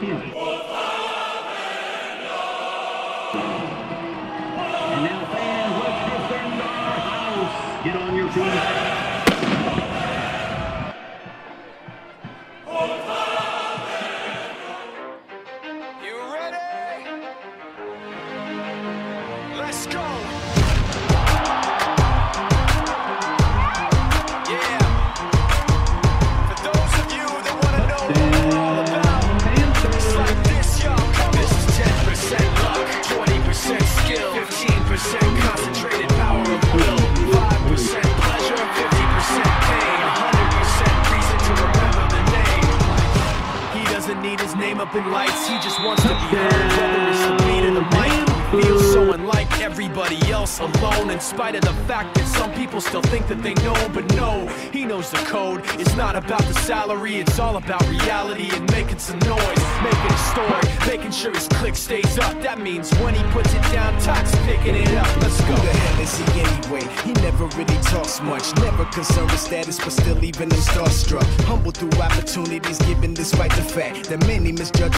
Cedar And now fans, let's defend our house. Get on your feet. You ready? Let's go. Concentrated power of will, 5% pleasure, 50% pain, 100% reason to remember the name. He doesn't need his name up in lights, he just wants to be heard, whether the beat of the mic. Feels so unlike everybody else alone, in spite of the fact that some people still think that they know, but no, he knows the code. It's not about the salary, it's all about reality and making some noise, making a story, sure his click stays up. That means when he puts it down, Tak's picking it up. Let's go. Who the hell is he anyway? He never really talks much. Never concerned with status, but still even him starstruck. Humble through opportunities given despite the fact that many misjudge